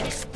Seriously.